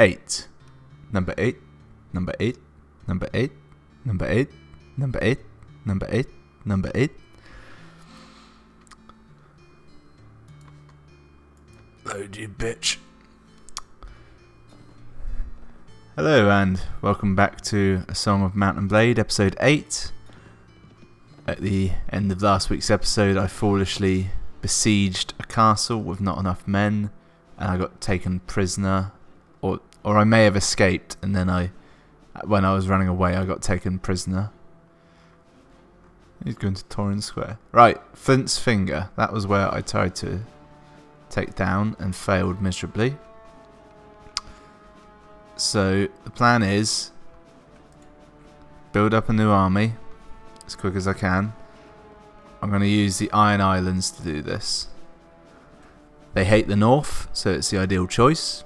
eight. Number eight. Number eight. Number eight. Number eight. Number eight. Number eight. Number eight. Load you bitch. Hello and welcome back to A Song of Mount & Blade, episode 8. At the end of last week's episode, I foolishly besieged a castle with not enough men and I got taken prisoner. Or, I may have escaped and then I, when I was running away, I got taken prisoner. He's going to Torrhen's Square. Right, Flint's Finger. That was where I tried to take down and failed miserably. So the plan is build up a new army as quick as I can. I'm going to use the Iron Islands to do this. They hate the north, so it's the ideal choice.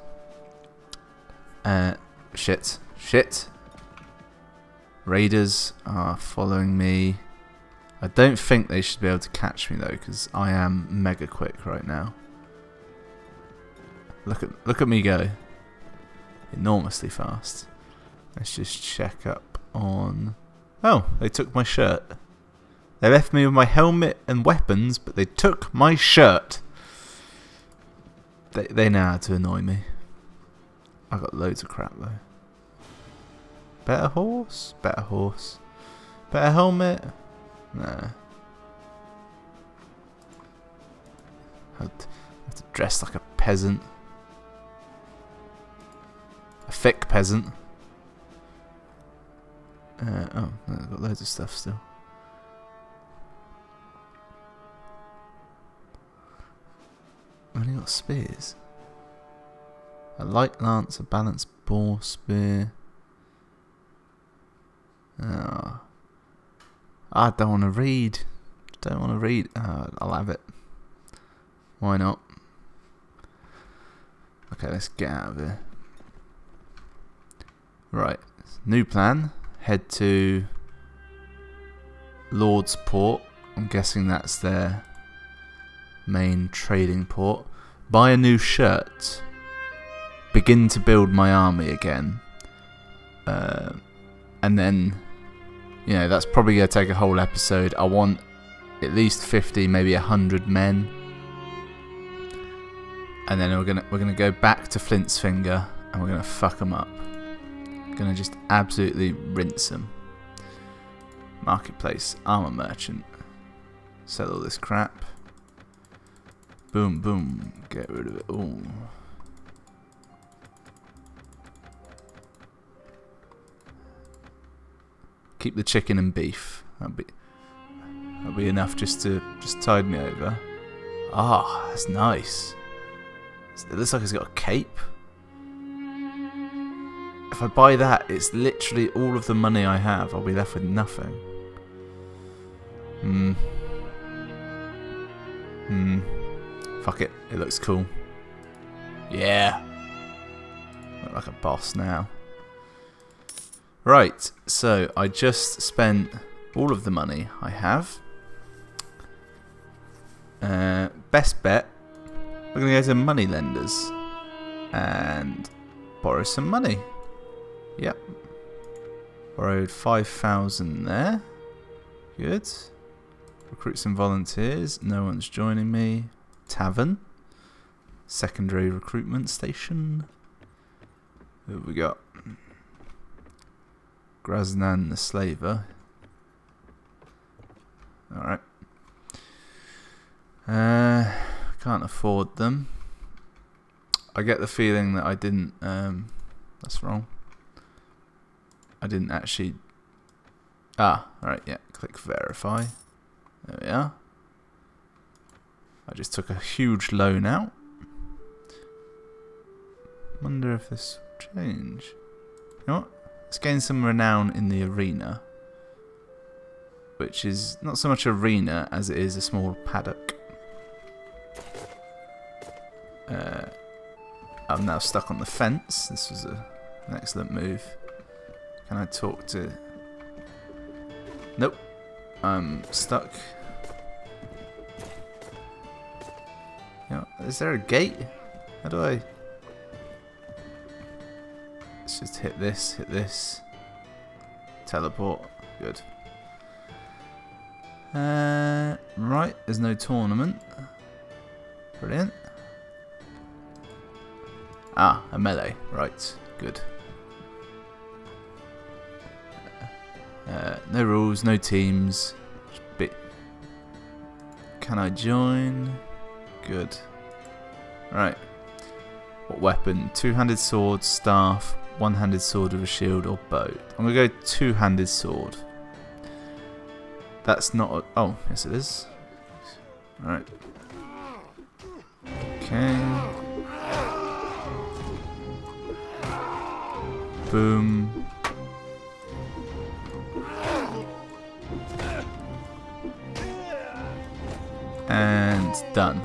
Uh, shit. Shit. Raiders are following me. I don't think they should be able to catch me though, because I am mega quick right now. Look at look at me go. Enormously fast. Let's just check up on... Oh, they took my shirt. They left me with my helmet and weapons, but they took my shirt. They, they know how to annoy me. I got loads of crap though. Better horse? Better horse. Better helmet? Nah. I have to dress like a peasant. A thick peasant. Uh, oh, no, I've got loads of stuff still. I've only got spears. A light lance, a balanced boar spear. Oh. I don't want to read. Don't want to read. Uh, I'll have it. Why not? Okay, let's get out of here. Right, new plan. Head to Lordsport. I'm guessing that's their main trading port. Buy a new shirt. Begin to build my army again. Uh, and then, you know, that's probably going to take a whole episode. I want at least 50, maybe 100 men. And then we're gonna we're gonna go back to Flint's Finger and we're gonna fuck them up. Gonna just absolutely rinse them. Marketplace, armor merchant. Sell all this crap. Boom, boom. Get rid of it all. Keep the chicken and beef. That'll be, that'll be enough just to just tide me over. Ah, that's nice. It looks like it's got a cape. If I buy that, it's literally all of the money I have. I'll be left with nothing. Hmm. Hmm. Fuck it. It looks cool. Yeah. Look like a boss now. Right, so I just spent all of the money I have. Uh, best bet, we're going to go to money lenders and borrow some money. Yep. Borrowed 5,000 there. Good. Recruit some volunteers. No one's joining me. Tavern. Secondary recruitment station. Who have we got? Graznan the Slaver. Alright. Uh, can't afford them. I get the feeling that I didn't. Um, that's wrong. I didn't actually. Ah, alright, yeah. Click verify. There we are. I just took a huge loan out. Wonder if this will change. You know what? Let's gain some renown in the arena. Which is not so much arena as it is a small paddock. Uh, I'm now stuck on the fence. This was a, an excellent move. Can I talk to... Nope. I'm stuck. You know, is there a gate? How do I... Let's just hit this, hit this. Teleport. Good. Uh, right, there's no tournament. Brilliant. Ah, a melee. Right, good. Uh, no rules, no teams. Bit. Can I join? Good. Right. What weapon? Two-handed sword, staff, one-handed sword with a shield, or bow. I'm gonna go two-handed sword. That's not. A, oh, yes, it is. Alright. Okay. Boom. And done.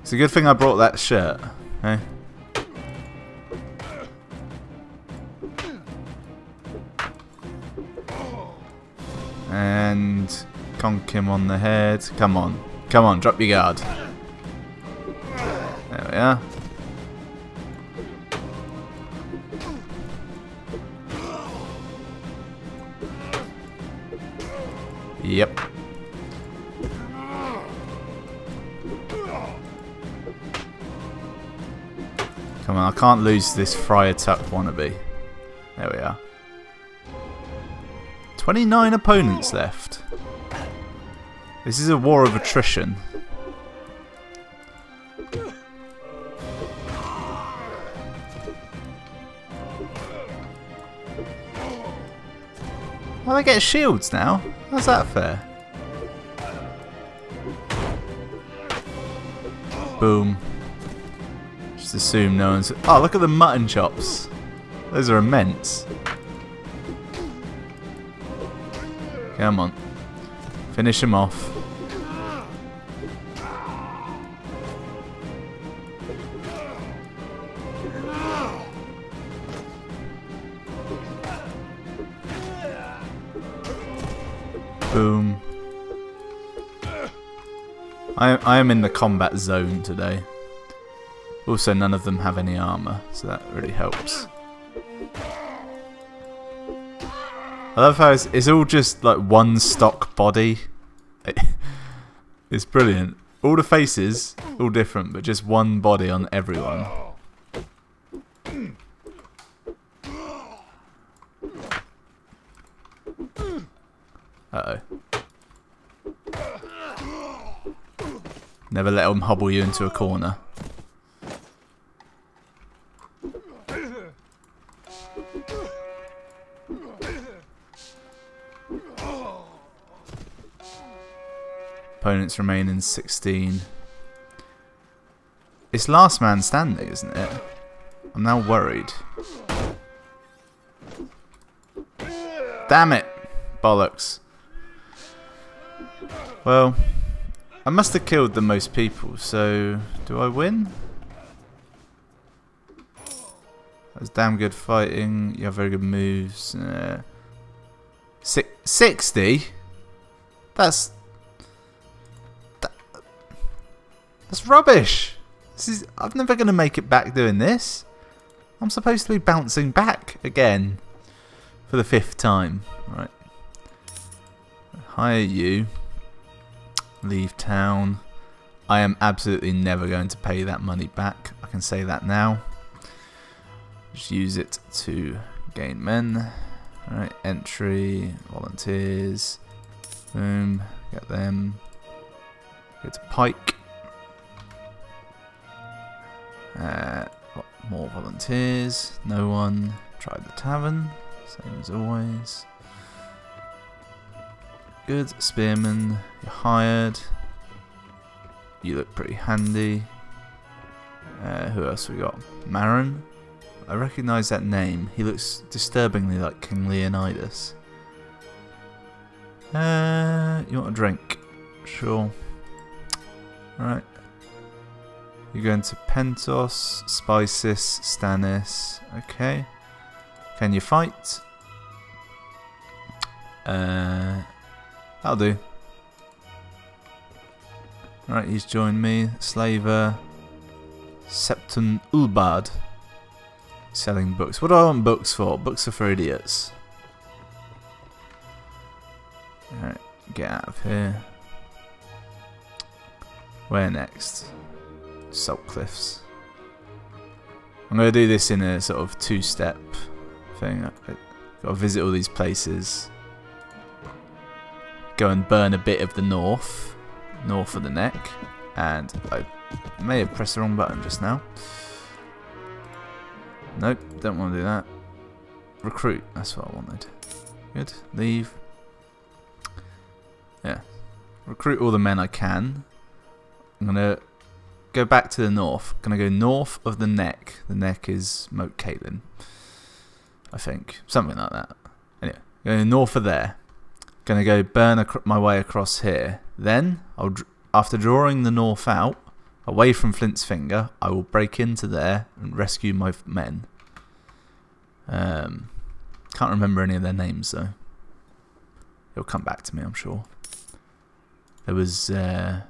It's a good thing I brought that shirt. Eh? And conk him on the head. Come on. Come on, drop your guard. There we are. Can't lose this Friar Tuck wannabe. There we are. 29 opponents left. This is a war of attrition. Oh, they get shields now? How's that fair? Boom. Just assume no one's... Oh, look at the mutton chops. Those are immense. Come on. Finish him off. Boom. I, I am in the combat zone today. Also, none of them have any armor, so that really helps. I love how it's, it's all just like one stock body. it's brilliant. All the faces, all different, but just one body on everyone. Uh oh. Never let them hobble you into a corner. Opponents remain in 16. It's last man standing, isn't it? I'm now worried. Damn it! Bollocks. Well, I must have killed the most people, so do I win? That's damn good fighting. You have very good moves. Uh, si 60? That's That's rubbish. This is. I'm never going to make it back doing this. I'm supposed to be bouncing back again for the fifth time. Right. Hire you. Leave town. I am absolutely never going to pay that money back. I can say that now. Just use it to gain men. Alright, entry, volunteers. Boom, get them. Go to Pike. Uh, more volunteers. No one. Tried the tavern. Same as always. Good. Spearman. You're hired. You look pretty handy. Uh, who else we got? Marin. I recognise that name. He looks disturbingly like King Leonidas. Uh, you want a drink? Sure. Right. You're going to Pentos, Spicis, Stannis. Okay. Can you fight? Uh, that'll do. Right, he's joined me. Slaver. Septon Ulbad. Selling books. What do I want books for? Books are for idiots. Alright, get out of here. Where next? Salt Cliffs. I'm going to do this in a sort of two-step thing. I've got to visit all these places. Go and burn a bit of the north. North of the neck. And I may have pressed the wrong button just now. Nope, don't want to do that. Recruit, that's what I wanted. Good, leave. Yeah. Recruit all the men I can. I'm going to go back to the north. To go north of the neck. The neck is Moat Cailin. I think. Something like that. Anyway, going north of there. To go burn my way across here. Then, I'll after drawing the north out, away from Flint's Finger, I will break into there and rescue my men. Um, can't remember any of their names though. It'll come back to me, I'm sure. There was uh,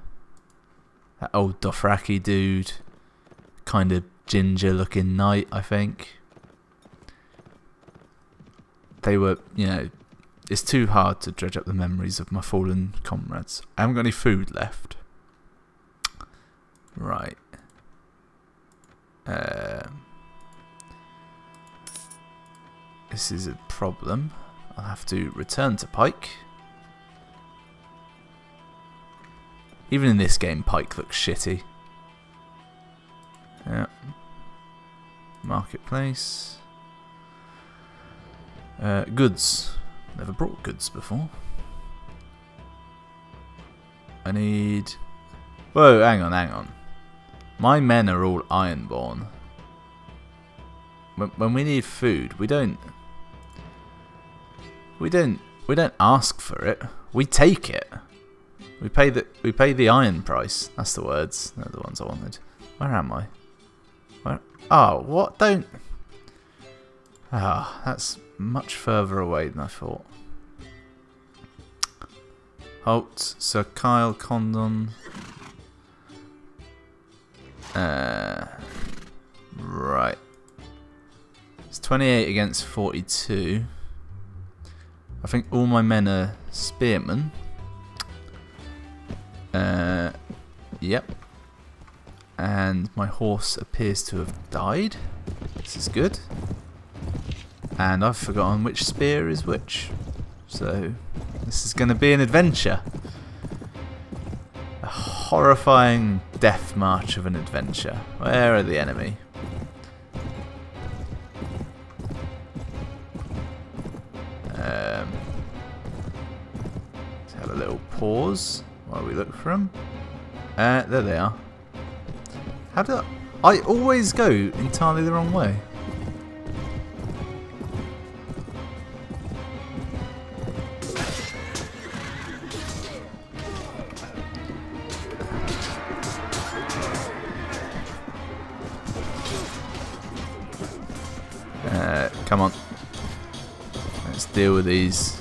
that old Dothraki dude, kind of ginger looking knight, I think. They were, you know, it's too hard to dredge up the memories of my fallen comrades. I haven't got any food left. Right. Uh, this is a problem. I'll have to return to Pike. Even in this game, Pike looks shitty. Yeah. Marketplace. Uh, goods. Never brought goods before. I need... Whoa, hang on, hang on. My men are all Ironborn. When, when we need food, we don't... We don't... We don't ask for it. We take it. We pay the we pay the iron price. That's the words. They're the ones I wanted. Where am I? Where? Oh, what? Don't. Ah, that's much further away than I thought. Halt, Sir Kyle Condon. Uh, right. It's 28 against 42. I think all my men are spearmen. Uh, yep. And my horse appears to have died. This is good. And I've forgotten which spear is which. So, this is going to be an adventure. A horrifying death march of an adventure. Where are the enemy? Um, let's have a little pause while we look for them. Uh, there they are. How do I, I always go entirely the wrong way? Uh, come on. Let's deal with these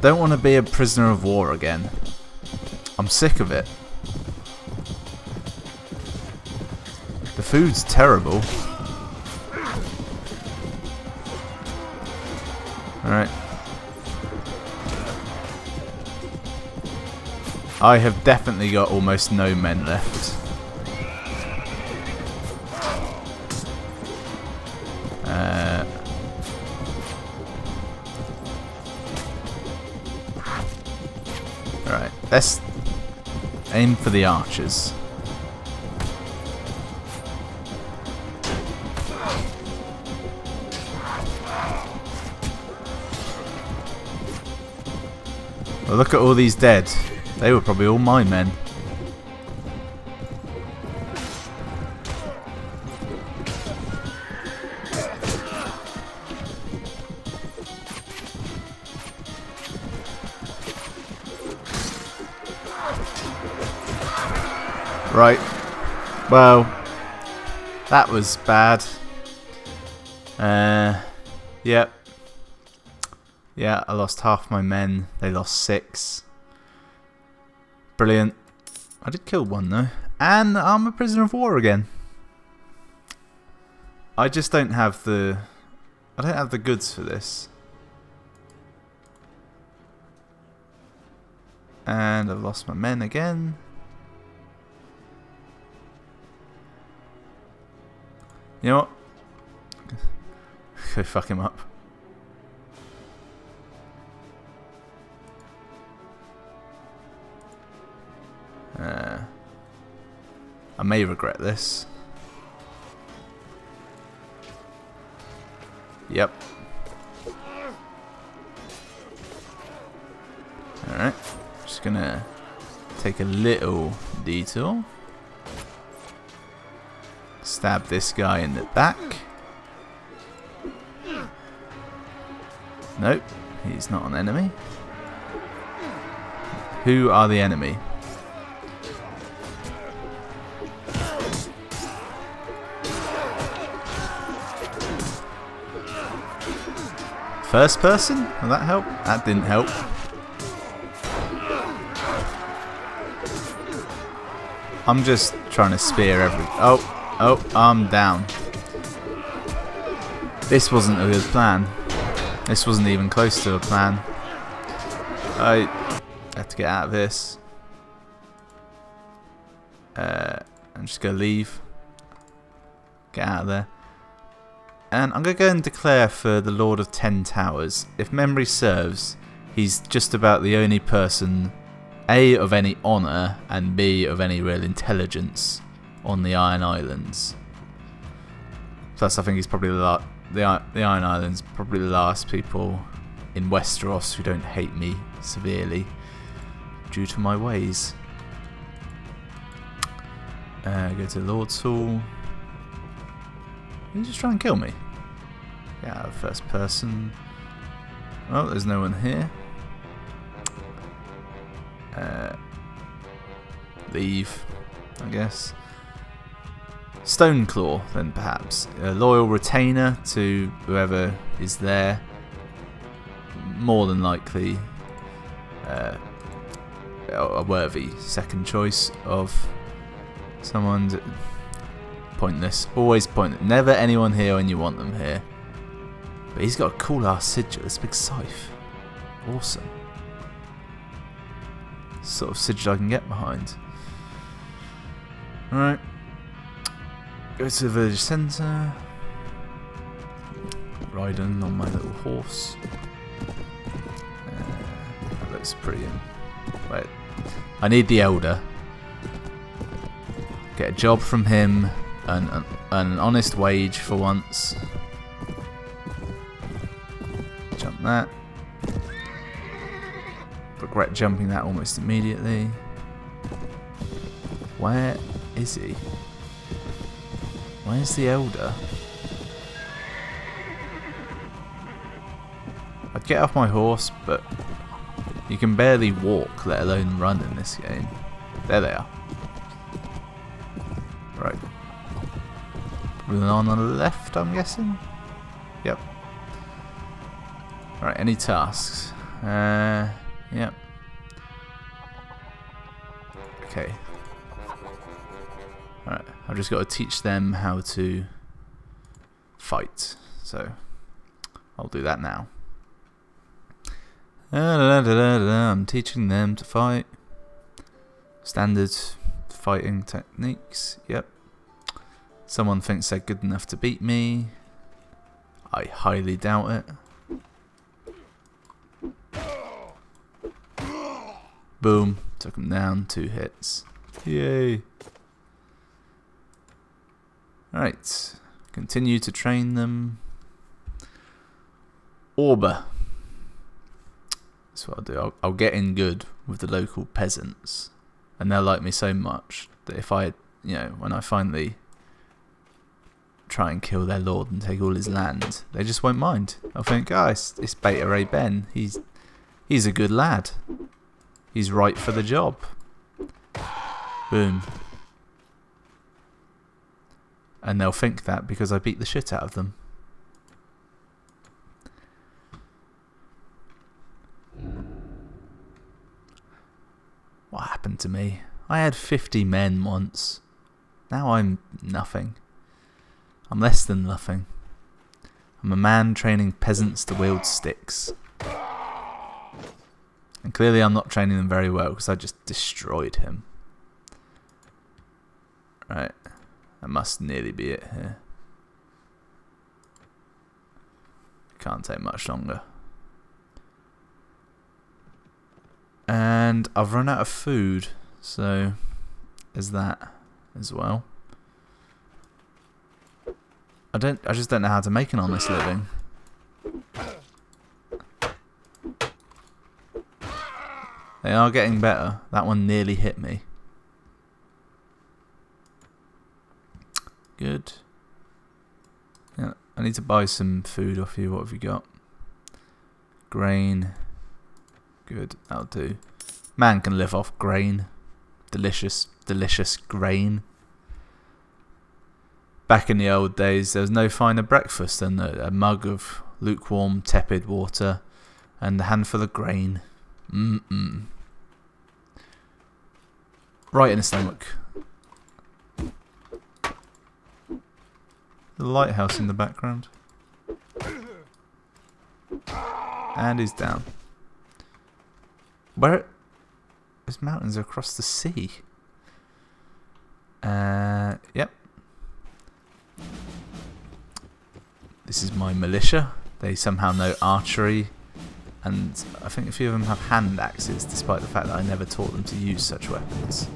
don't want to be a prisoner of war again. I'm sick of it. The food's terrible. Alright. I have definitely got almost no men left. Aim for the archers. Well, look at all these dead. They were probably all my men. Right. Well, that was bad. Uh, yep. Yeah, I lost half my men. They lost six. Brilliant. I did kill one though. And I'm a prisoner of war again. I just don't have the... I don't have the goods for this. And I've lost my men again. You know what? Go fuck him up. Uh, I may regret this. Yep. Alright. Just gonna take a little detour. Stab this guy in the back. Nope, he's not an enemy. Who are the enemy? First person? Will that help? That didn't help. I'm just trying to spear every... Oh, oh, I'm down. This wasn't a good plan. This wasn't even close to a plan. I have to get out of this. Uh, I'm just going to leave. Get out of there. And I'm going to go and declare for the Lord of Ten Towers. If memory serves, he's just about the only person, A, of any honour, and B, of any real intelligence on the Iron Islands. Plus, I think he's probably the, the, the Iron Islands, probably the last people in Westeros who don't hate me severely due to my ways. Uh, go to Lord's Hall. He's just trying to kill me. Yeah, first person. Oh, there's no one here. Uh, leave, I guess. Stoneclaw, then perhaps. A loyal retainer to whoever is there. More than likely uh, a worthy second choice of someone pointless. Always pointless. Never anyone here when you want them here. But he's got a cool ass sigil, this big scythe. Awesome. Sort of sigil I can get behind. Alright. Go to the village centre. Riding on my little horse. Uh, that looks pretty. Wait. I need the elder. Get a job from him an, an, an honest wage for once. Jump that. Regret jumping that almost immediately. Where is he? Where's the elder? I'd get off my horse, but you can barely walk, let alone run in this game. There they are. Right. On on the left, I'm guessing? Yep. Right, any tasks? Uh, yep. Okay. Just got to teach them how to fight. So, I'll do that now. I'm teaching them to fight. Standard fighting techniques. Yep. Someone thinks they're good enough to beat me. I highly doubt it. Boom. Took him down. Two hits. Yay. Alright. Continue to train them. Orba. That's what I'll do. I'll, I'll get in good with the local peasants. And they'll like me so much that if I, you know, when I finally try and kill their lord and take all his land. They just won't mind. They'll think, oh, it's, it's Beta Ray Ben. He's, he's a good lad. He's right for the job. Boom. And they'll think that because I beat the shit out of them. What happened to me? I had 50 men once. Now I'm nothing. I'm less than nothing. I'm a man training peasants to wield sticks. And clearly I'm not training them very well because I just destroyed him. Right. That must nearly be it here. Can't take much longer. And I've run out of food, so there's that as well. I don't I just don't know how to make an honest living. They are getting better. That one nearly hit me. Good. Yeah, I need to buy some food off you. What have you got? Grain. Good, that'll do. Man can live off grain. Delicious, delicious grain. Back in the old days, there was no finer breakfast than a, a mug of lukewarm, tepid water and a handful of grain. Mm-mm. Right in the stomach. The lighthouse in the background. And he's down. Where? There's mountains across the sea. Uh, yep. This is my militia. They somehow know archery, and I think a few of them have hand axes, despite the fact that I never taught them to use such weapons.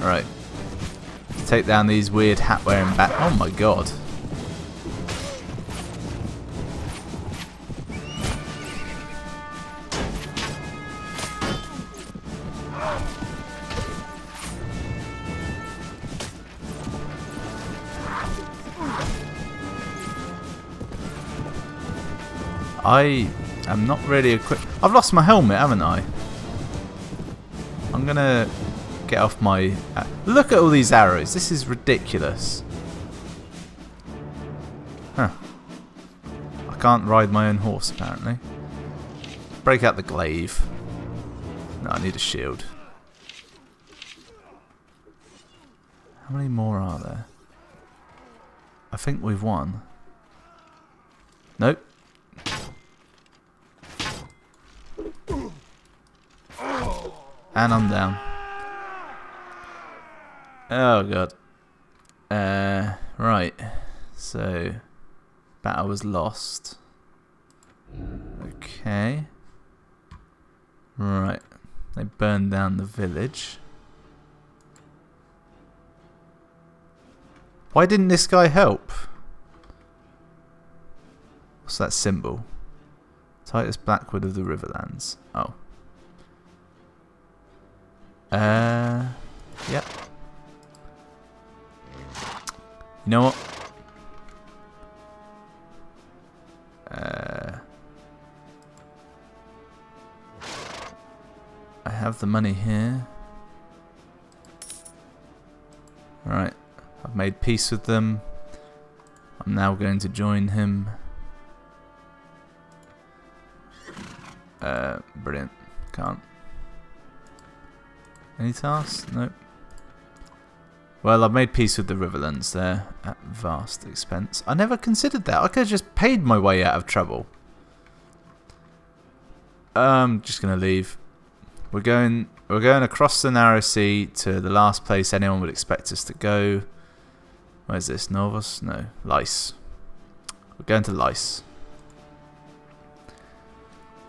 Right. Take down these weird hat wearing bat. Oh my god. I am not really equipped. I've lost my helmet, haven't I? I'm gonna get off my... Uh, look at all these arrows. This is ridiculous. Huh. I can't ride my own horse, apparently. Break out the glaive. No, I need a shield. How many more are there? I think we've won. Nope. And I'm down. Oh god. Uh, right. So, battle was lost. Okay. Right. They burned down the village. Why didn't this guy help? What's that symbol? Tytos Blackwood of the Riverlands. Oh. Uh, yep. You know what? Uh, I have the money here. Alright, I've made peace with them. I'm now going to join him. Uh, brilliant. Can't. Any tasks? Nope. Well, I've made peace with the Riverlands there at vast expense. I never considered that. I could have just paid my way out of trouble. I'm just gonna leave. We're going. We're going across the narrow sea to the last place anyone would expect us to go. Where's this? Norvos? No, Lys. We're going to Lys.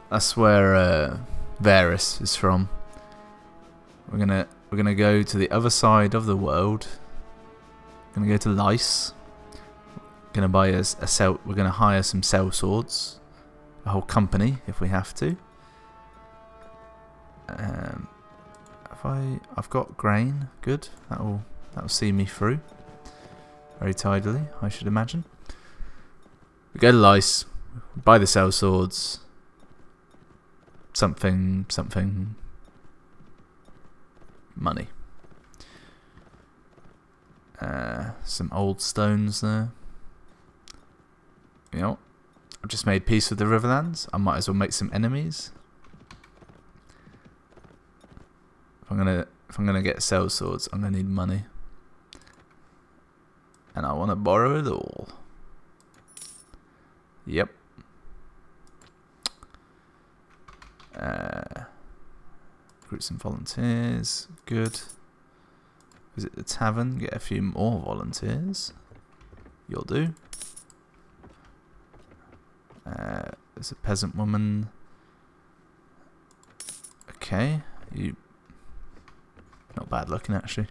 That's where uh, Varys is from. We're gonna we're gonna go to the other side of the world. Gonna go to Lys. Gonna buy a, a cell. We're gonna hire some sell swords, a whole company if we have to. Um, have I? I've got grain. Good. That'll that'll see me through. Very tidily, I should imagine. We go to Lys. Buy the sell swords. Something, something, money. Uh, some old stones there. Yep. I've just made peace with the Riverlands. I might as well make some enemies. If I'm gonna if I'm gonna get sell swords, I'm gonna need money. And I wanna borrow it all. Yep. Uh, recruit some volunteers. Good. Visit the tavern. Get a few more volunteers. You'll do. Uh, there's a peasant woman. Okay, you. Not bad looking actually.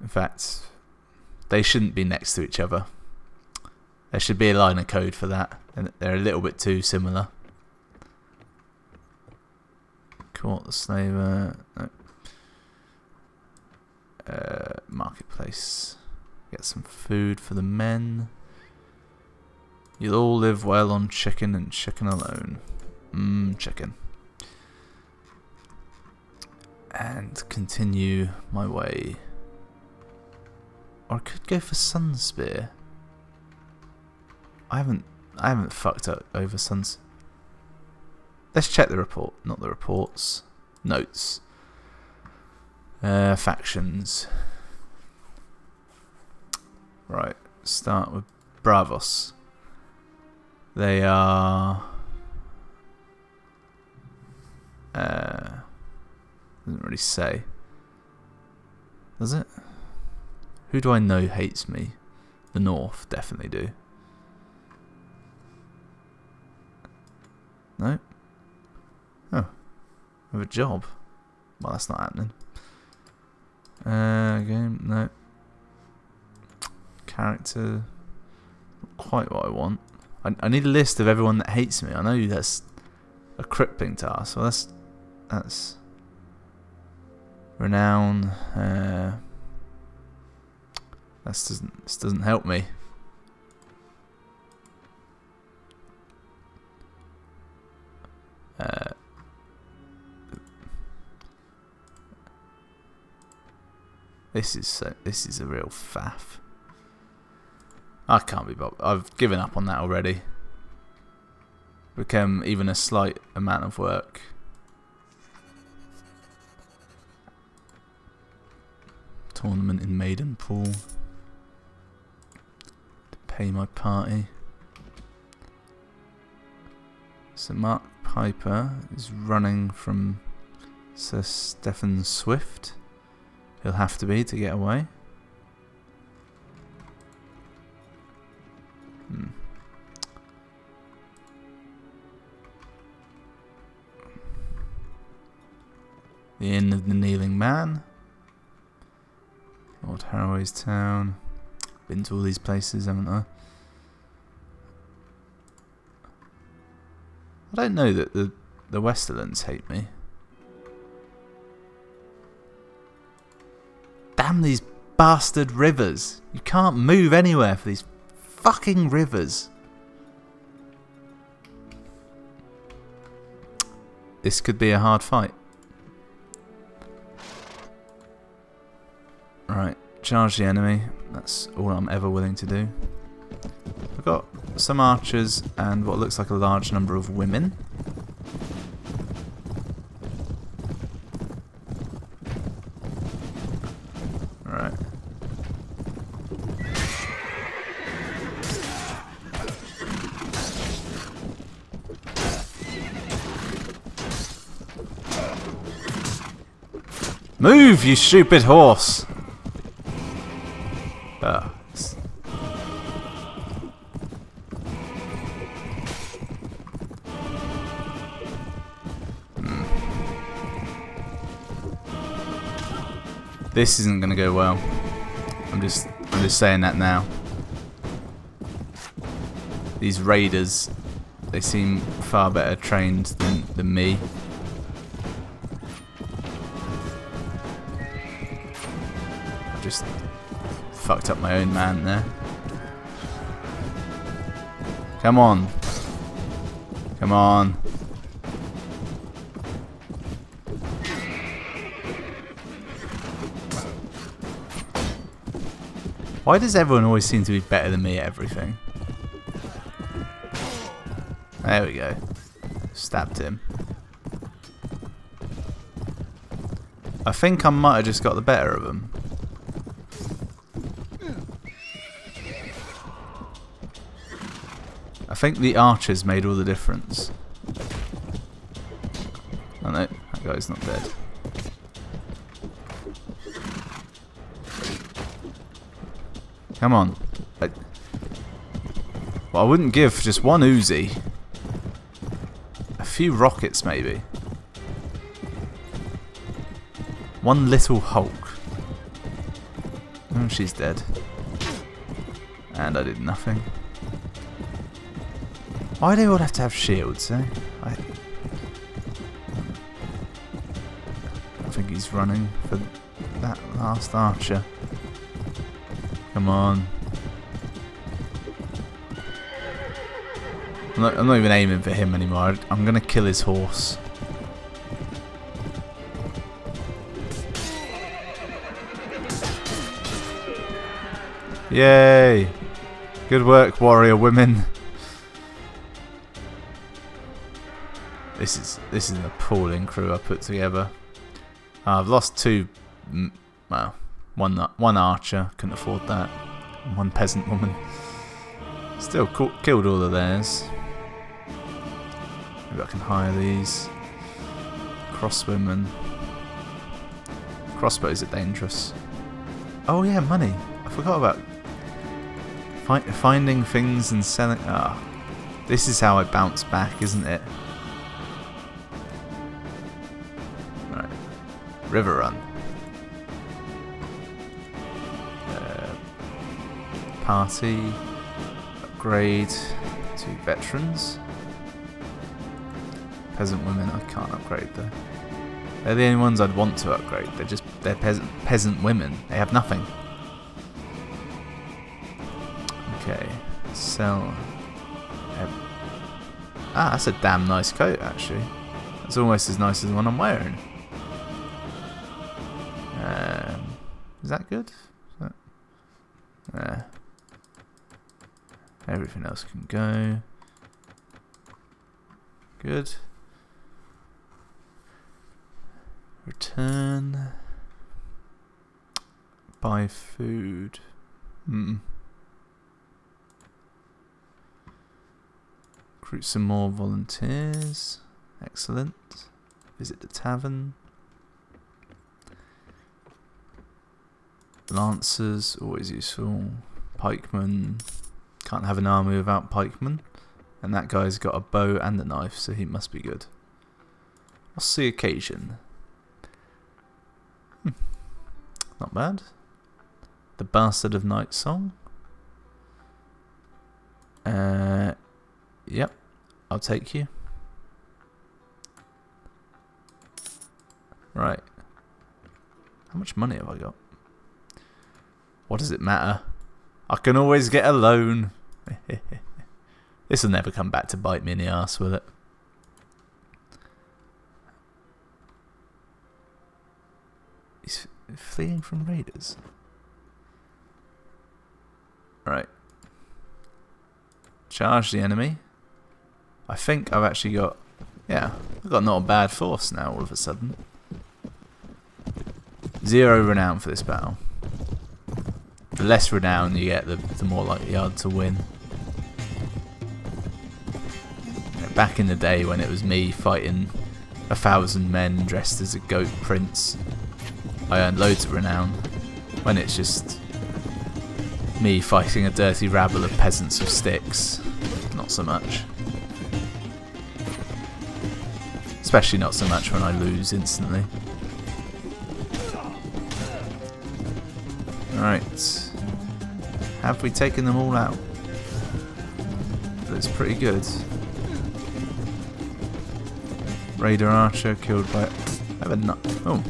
In fact, they shouldn't be next to each other. There should be a line of code for that, and they're a little bit too similar. Court the slaver. No. Uh, Get some food for the men. You'll all live well on chicken and chicken alone. Mmm, chicken. And continue my way. Or I could go for Sunspear. I haven't I haven't fucked up over Suns. Let's check the report, not the reports. Notes. Uh, factions. Right, start with Braavos. They are. Uh, doesn't really say. Does it? Who do I know hates me? The North definitely do. No? Oh. I have a job. Well, that's not happening. Uh, game, no. Character. Quite what I want. I, I need a list of everyone that hates me. I know that's a crippling task. That's that's renown. Uh, this doesn't this doesn't help me. Uh, this is so, this is a real faff. I can't be bothered. I've given up on that already. Become even a slight amount of work. Tournament in Maidenpool. To pay my party. So Marq Piper is running from Sir Stephen Swift. He'll have to be to get away. The Inn of the Kneeling Man. Old Harroway's Town. Been to all these places, haven't I? I don't know that the the Westerlands hate me. Damn these bastard rivers. You can't move anywhere for these fucking rivers. This could be a hard fight. Charge the enemy. That's all I'm ever willing to do. I've got some archers and what looks like a large number of women. Move, you stupid horse! This isn't going to go well. I'm just I'm just saying that now. These raiders, they seem far better trained than, than me. just fucked up my own man there. Come on. Come on. Why does everyone always seem to be better than me at everything? There we go. Stabbed him. I think I might have just got the better of him. I think the archers made all the difference. Oh no, that guy's not dead. Come on. I, well, I wouldn't give just one Uzi. A few rockets, maybe. One little Hulk. Oh, she's dead. And I did nothing. Why do they all have to have shields, eh? I, I think he's running for that last archer. Come on. I'm not, I'm not even aiming for him anymore. I'm going to kill his horse. Yay! Good work, warrior women. This is this is an appalling crew I put together. I've lost two, well, one one archer, couldn't afford that. One peasant woman. Still killed all of theirs. Maybe I can hire these. Crossbowmen. Crossbows are dangerous. Oh yeah, money. I forgot about finding things and selling. Ah, oh, this is how I bounce back, isn't it? Right, Riverrun. Party upgrade to veterans. Peasant women, I can't upgrade though. They're the only ones I'd want to upgrade. They're just they're peasant peasant women. They have nothing. Okay, sell. Ah, that's a damn nice coat, actually. It's almost as nice as the one I'm wearing. Um, is that good? Is that... Yeah. Everything else can go. Good. Return. Buy food. Hmm. Recruit some more volunteers. Excellent. Visit the tavern. Lancers, always useful. Pikemen. Can't have an army without pikemen. And that guy's got a bow and a knife, so he must be good. What's the occasion? Hmm. Not bad. The Bastard of Nightsong. Uh, yep. I'll take you. Right. How much money have I got? What does it matter? I can always get a loan. this will never come back to bite me in the ass, will it? He's fleeing from raiders. Right. Charge the enemy. I think I've actually got, yeah, I've got not a bad force now all of a sudden. Zero renown for this battle. The less renown you get, the, the more likely you are to win. back in the day when it was me fighting a thousand men dressed as a goat prince, I earned loads of renown. When it's just me fighting a dirty rabble of peasants with sticks, not so much. Especially not so much when I lose instantly. Right. Have we taken them all out? Looks pretty good. Raider Archer killed by... Have a nut. Oh.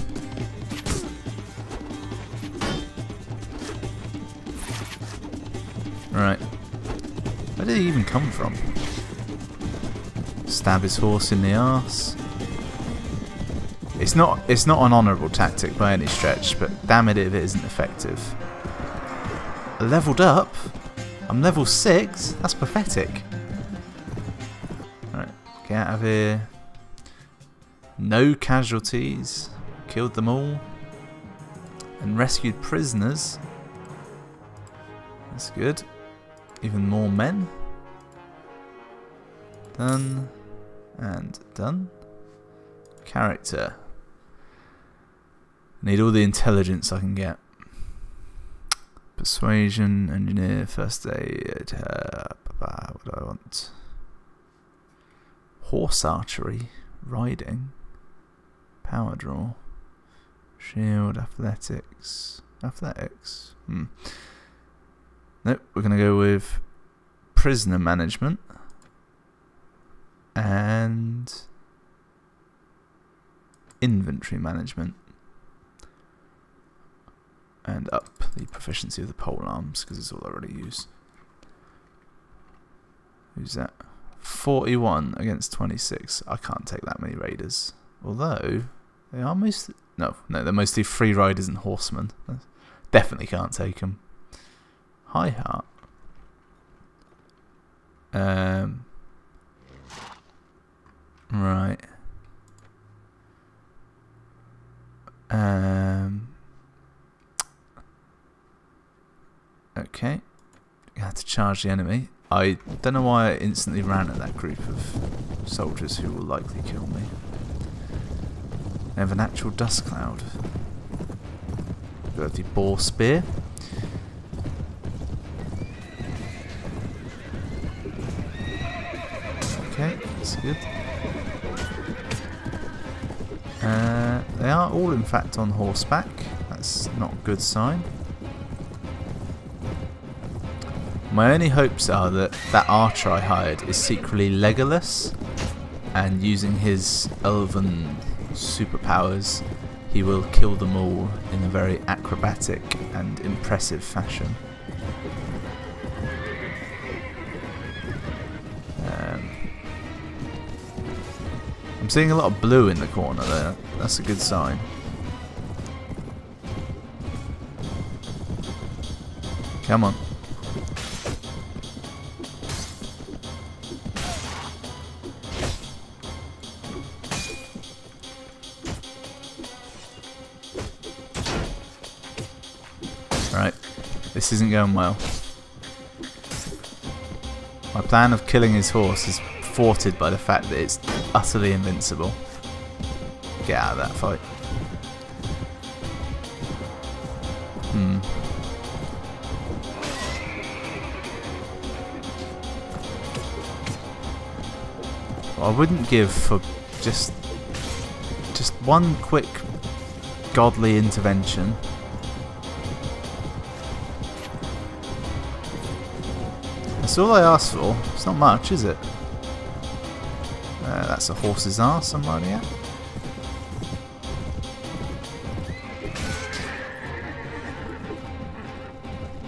Right. Where did he even come from? Stab his horse in the arse. It's not it's not an honourable tactic by any stretch, but damn it if it isn't effective. Leveled up? I'm level 6? That's pathetic. Get out of here. No casualties. Killed them all. And rescued prisoners. That's good. Even more men. Done. And done. Character. Need all the intelligence I can get. Persuasion, engineer, first aid. Uh, what do I want? Horse archery, riding, power draw, shield, athletics, athletics. Hmm. Nope, we're gonna go with prisoner management and inventory management and up the proficiency of the pole arms because it's all I already use. Who's that? 41 against 26. I can't take that many raiders. Although, they are mostly... No, no, they're mostly free riders and horsemen. Definitely can't take them. High heart. Um, right. Um, okay. You have to charge the enemy. I don't know why I instantly ran at that group of soldiers who will likely kill me. They have a natural dust cloud. Got the boar spear. Okay, that's good. Uh, they are all in fact on horseback. That's not a good sign. My only hopes are that that archer I hired is secretly Legolas and using his elven superpowers he will kill them all in a very acrobatic and impressive fashion. Um, I'm seeing a lot of blue in the corner there, that's a good sign. Come on. Isn't going well. My plan of killing his horse is thwarted by the fact that it's utterly invincible. Get out of that fight. Hmm. I wouldn't give for just just one quick godly intervention That's all I asked for. It's not much, is it? Uh, that's a horse's ass I'm riding.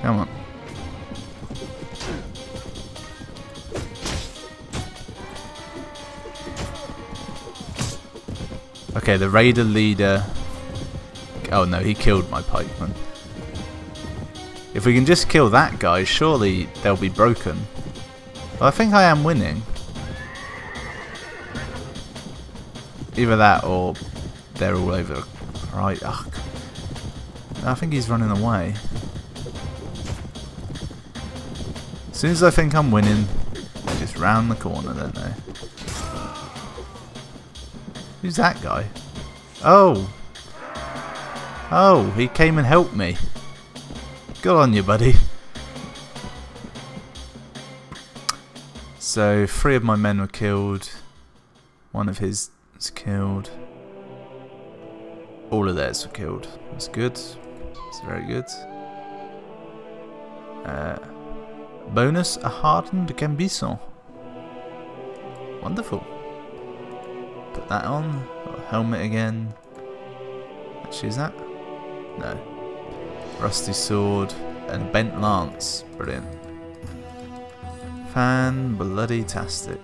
Come on. Okay, the raider leader... Oh no, he killed my pikeman. If we can just kill that guy, surely they'll be broken. I think I am winning. Either that or they're all over. Right, ugh. I think he's running away. As soon as I think I'm winning, they just round the corner, don't they? Who's that guy? Oh! Oh, he came and helped me. Good on you, buddy. So, three of my men were killed. One of his was killed. All of theirs were killed. That's good. That's very good. Uh, bonus, a hardened Gambeson. Wonderful. Put that on. helmet again. Actually, is that? No. Rusty sword and bent lance. Brilliant. Fan bloody tastic.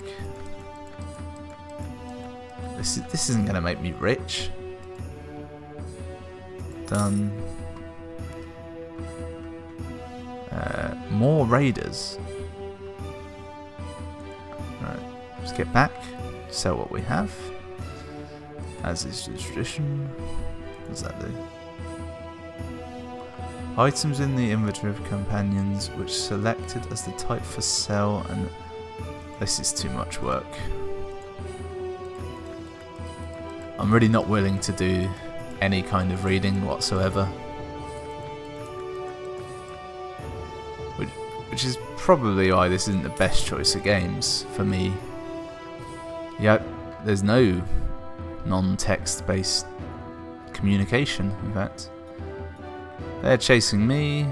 This is, this isn't gonna make me rich. Done. Uh, more raiders. Right, let's get back. sell what we have. As is the tradition. What does that do? Items in the inventory of companions which selected as the type for sell and this is too much work. I'm really not willing to do any kind of reading whatsoever. Which, which is probably why this isn't the best choice of games for me. Yep, there's no non-text based communication, in fact. They're chasing me.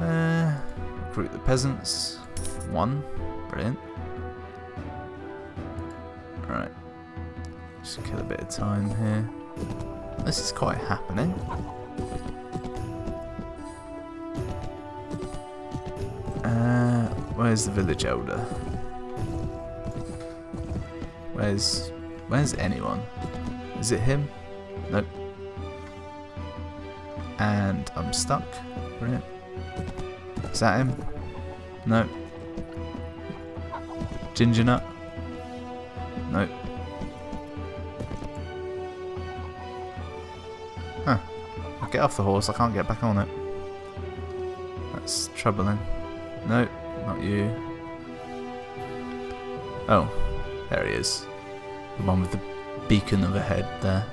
Uh, recruit the peasants. One. Brilliant. Right. Just kill a bit of time here. This is quite happening. Uh, where's the village elder? Where's where's anyone? Is it him? Nope. And I'm stuck. Brilliant. Is that him? No. Ginger nut? No. Huh. I'll get off the horse, I can't get back on it. That's troubling. No, not you. Oh, there he is. The one with the beacon of a head there.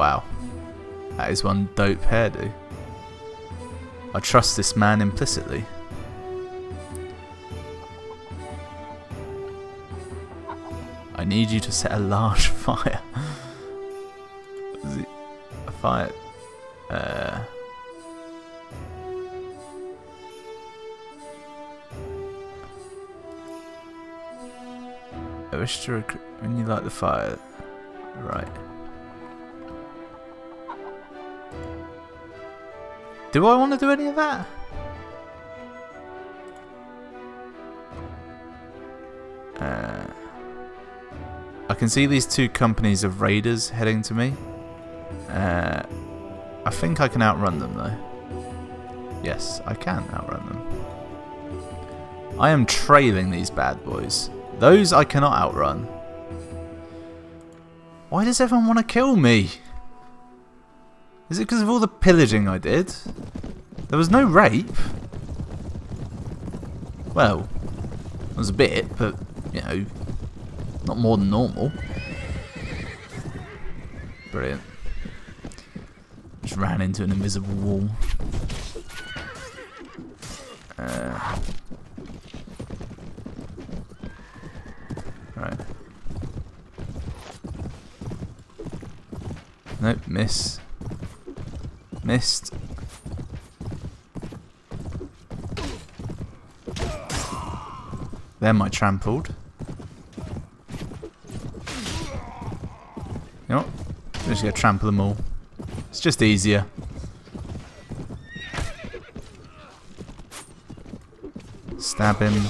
Wow. That is one dope hairdo. I trust this man implicitly. I need you to set a large fire. a fire. Uh, I wish to recruit when you light the fire. Right. Do I want to do any of that? Uh, I can see these two companies of raiders heading to me. Uh, I think I can outrun them though. Yes, I can outrun them. I am trailing these bad boys. Those I cannot outrun. Why does everyone want to kill me? Is it because of all the pillaging I did? There was no rape. Well, there was a bit, but, you know, not more than normal. Brilliant. Just ran into an invisible wall. Uh, right. Nope, miss. Missed. They're my trampled. You know? I'm just gonna trample them all. It's just easier. Stab him.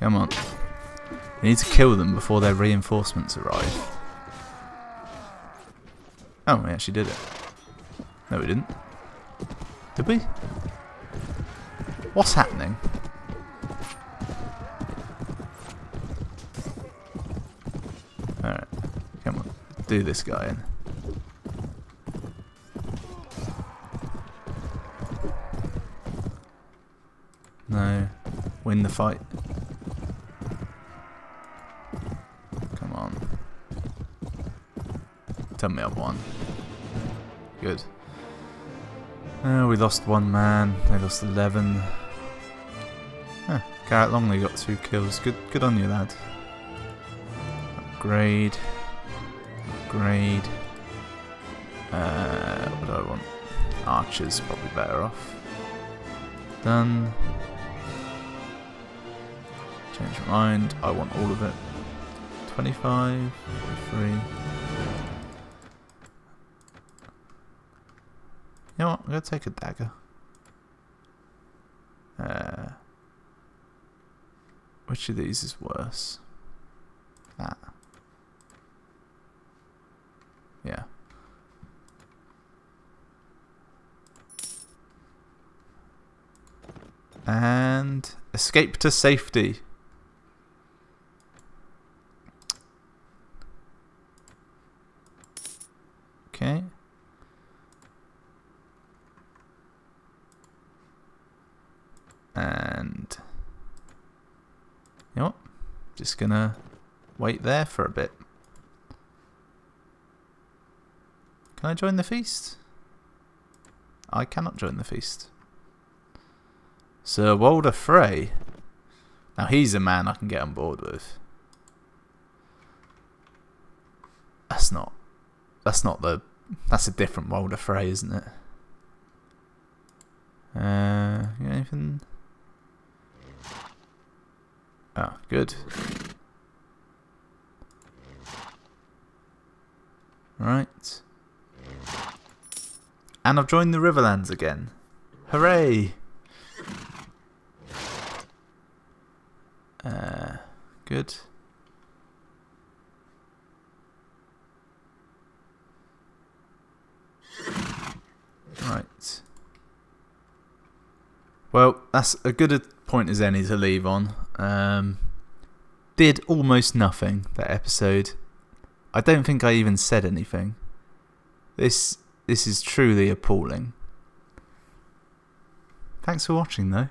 Come on. We need to kill them before their reinforcements arrive. Oh, we actually did it. No, we didn't. Did we? What's happening? Alright, come on. Do this guy in. No. Win the fight. Come on. Tell me I've won. Good. Uh, we lost one man. They lost 11. Huh, Garrett Longley got two kills. Good, good on you, lad. Upgrade. Upgrade. Uh, what do I want? Archers, probably better off. Done. Change my mind. I want all of it. 25, 43. take a dagger? Uh, which of these is worse? That. Yeah. And escape to safety. Just gonna wait there for a bit. Can I join the feast? I cannot join the feast. Sir Walder Frey. Now he's a man I can get on board with. That's not. That's not the. That's a different Walder Frey, isn't it? Uh, anything? Oh, good. Right. And I've joined the Riverlands again. Hooray! Uh, good. Right. Well, that's a good a point as any to leave on. Um, did almost nothing that episode. I don't think I even said anything. This this is truly appalling. Thanks for watching though.